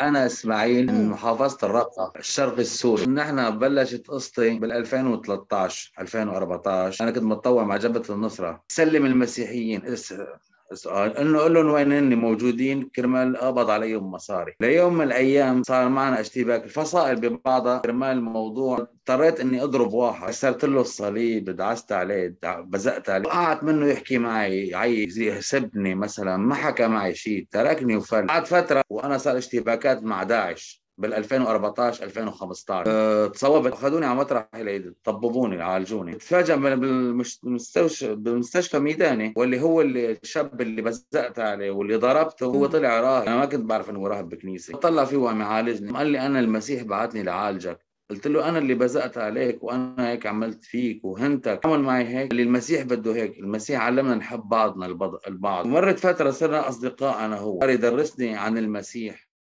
أنا إسماعيل من محافظة الرقة الشرق السوري. نحن بلشت قصتي بال 2013 2014 أنا كنت متطوع مع جبهة النصرة. سلم المسيحيين. سؤال إنه قول لهم وين هن موجودين؟ كرمال اقبض عليهم مصاري. ليوم من الأيام صار معنا اشتباك الفصائل ببعضها. كرمال الموضوع اضطريت إني أضرب واحد. كسرت له الصليب دعست عليه بزقت عليه. وقعت منه يحكي معي عايز يسبني مثلا ما حكى معي شيء تركني وفل. قعد فترة وأنا صار اشتباكات مع داعش. بال 2014 2015 أه تصوبت أخذوني على مطرح العيد. طببوني عالجوني. تفاجئ بالمستشفى بالمستشفى ميداني واللي هو اللي الشاب اللي بزقت عليه واللي ضربته هو طلع راهب. أنا ما كنت بعرف إنه راهب بكنيسه طلع فيه وعم يعالجني. قال لي أنا المسيح بعثني لعالجك. قلت له أنا اللي بزقت عليك وأنا هيك عملت فيك وهنتك. عمل معي هيك. اللي المسيح بده هيك. المسيح علمنا نحب بعضنا البعض. ومرت فترة صرنا أصدقاء أنا هو. صار يدرسني عن المسيح.